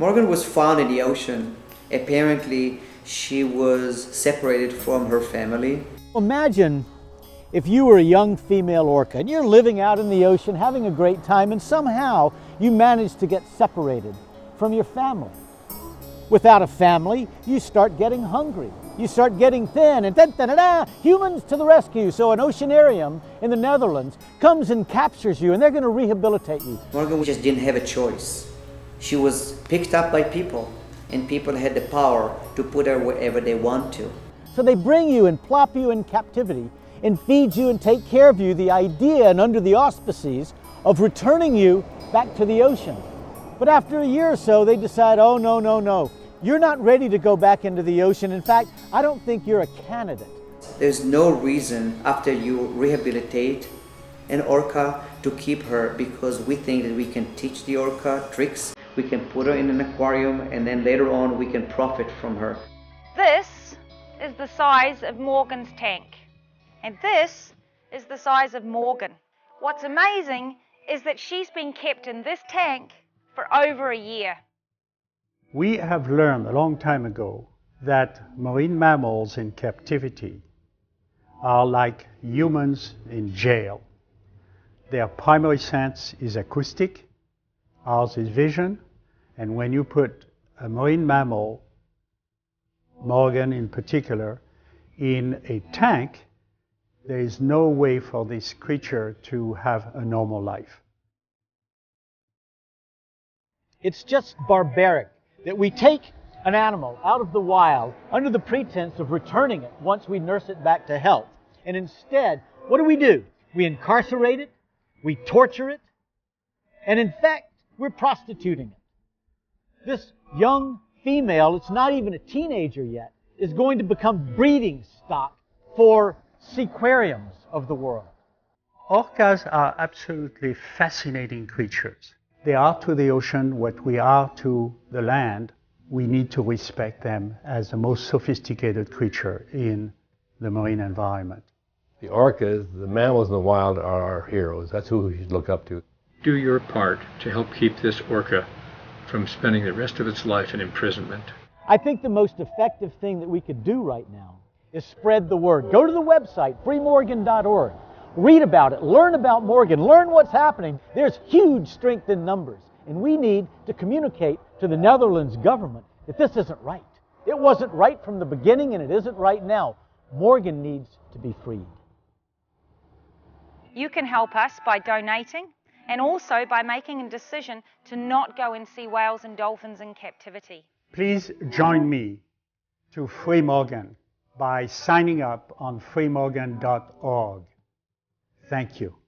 Morgan was found in the ocean. Apparently, she was separated from her family. Imagine if you were a young female orca and you're living out in the ocean having a great time and somehow you manage to get separated from your family. Without a family, you start getting hungry. You start getting thin and da da da da, humans to the rescue. So an oceanarium in the Netherlands comes and captures you and they're going to rehabilitate you. Morgan just didn't have a choice. She was picked up by people and people had the power to put her wherever they want to. So they bring you and plop you in captivity and feed you and take care of you, the idea and under the auspices of returning you back to the ocean. But after a year or so, they decide, oh, no, no, no. You're not ready to go back into the ocean. In fact, I don't think you're a candidate. There's no reason after you rehabilitate an orca to keep her because we think that we can teach the orca tricks. We can put her in an aquarium and then later on we can profit from her. This is the size of Morgan's tank. And this is the size of Morgan. What's amazing is that she's been kept in this tank for over a year. We have learned a long time ago that marine mammals in captivity are like humans in jail. Their primary sense is acoustic, ours is vision, and when you put a marine mammal, Morgan in particular, in a tank, there is no way for this creature to have a normal life. It's just barbaric that we take an animal out of the wild under the pretense of returning it once we nurse it back to health. And instead, what do we do? We incarcerate it, we torture it, and in fact, we're prostituting it. This young female, it's not even a teenager yet, is going to become breeding stock for seaquariums of the world. Orcas are absolutely fascinating creatures. They are to the ocean what we are to the land. We need to respect them as the most sophisticated creature in the marine environment. The orcas, the mammals in the wild, are our heroes. That's who we should look up to. Do your part to help keep this orca from spending the rest of its life in imprisonment. I think the most effective thing that we could do right now is spread the word. Go to the website, freemorgan.org. Read about it, learn about Morgan, learn what's happening. There's huge strength in numbers. And we need to communicate to the Netherlands government that this isn't right. It wasn't right from the beginning and it isn't right now. Morgan needs to be freed. You can help us by donating and also by making a decision to not go and see whales and dolphins in captivity. Please join me to Free Morgan by signing up on freemorgan.org. Thank you.